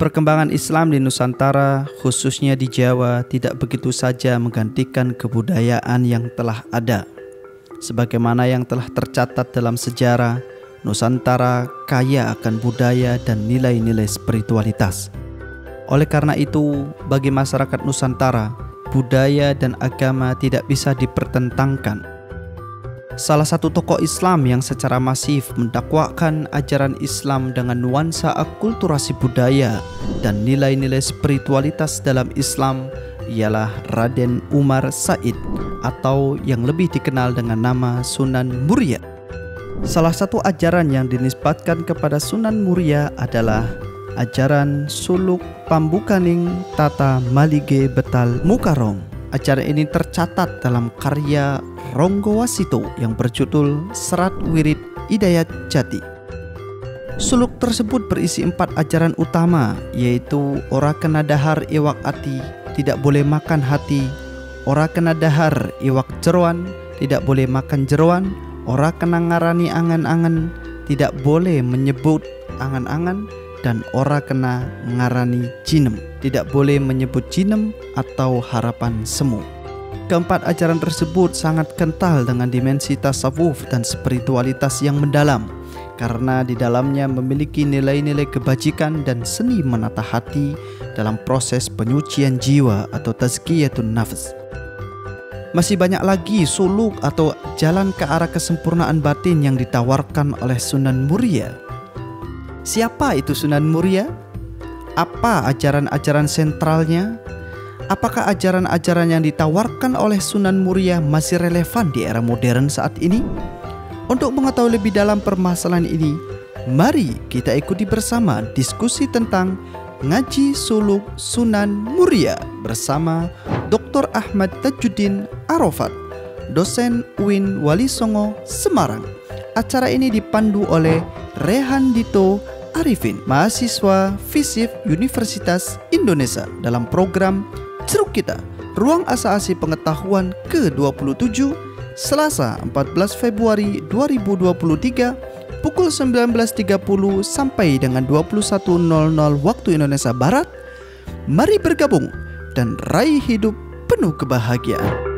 Perkembangan Islam di Nusantara, khususnya di Jawa, tidak begitu saja menggantikan kebudayaan yang telah ada. Sebagaimana yang telah tercatat dalam sejarah, Nusantara kaya akan budaya dan nilai-nilai spiritualitas. Oleh karena itu, bagi masyarakat Nusantara, budaya dan agama tidak bisa dipertentangkan salah satu tokoh Islam yang secara masif mendakwakan ajaran Islam dengan nuansa akulturasi budaya dan nilai-nilai spiritualitas dalam Islam ialah Raden Umar Said atau yang lebih dikenal dengan nama Sunan Muria. Salah satu ajaran yang dinisbatkan kepada Sunan Muria adalah ajaran suluk pambukaning tata malige betal mukarong. Acara ini tercatat dalam karya Ronggo Wasito yang berjudul Serat Wirid Hidayat Jati. Suluk tersebut berisi empat ajaran utama yaitu ora kena dahar iwak ati, tidak boleh makan hati, ora kena dahar iwak jeroan, tidak boleh makan jeroan, ora kena ngarani angan-angan, tidak boleh menyebut angan-angan, dan ora kena ngarani jinem, tidak boleh menyebut jinem atau harapan semu. Keempat ajaran tersebut sangat kental dengan dimensi tasawuf dan spiritualitas yang mendalam karena di dalamnya memiliki nilai-nilai kebajikan dan seni menata hati dalam proses penyucian jiwa atau tazkiyatun nafs. Masih banyak lagi suluk atau jalan ke arah kesempurnaan batin yang ditawarkan oleh Sunan Muria. Siapa itu Sunan Muria? Apa ajaran-ajaran sentralnya? apakah ajaran-ajaran yang ditawarkan oleh Sunan Muria masih relevan di era modern saat ini? Untuk mengetahui lebih dalam permasalahan ini, mari kita ikuti bersama diskusi tentang Ngaji Suluk Sunan Muria bersama Dr. Ahmad Tajuddin Arafat, dosen UIN Wali Songo, Semarang. Acara ini dipandu oleh Rehan Dito Arifin, mahasiswa FISIP Universitas Indonesia dalam program Ceruk Kita, Ruang Asa-asi Pengetahuan ke-27, Selasa 14 Februari 2023, pukul 19.30 sampai dengan 21.00 waktu Indonesia Barat. Mari bergabung dan raih hidup penuh kebahagiaan.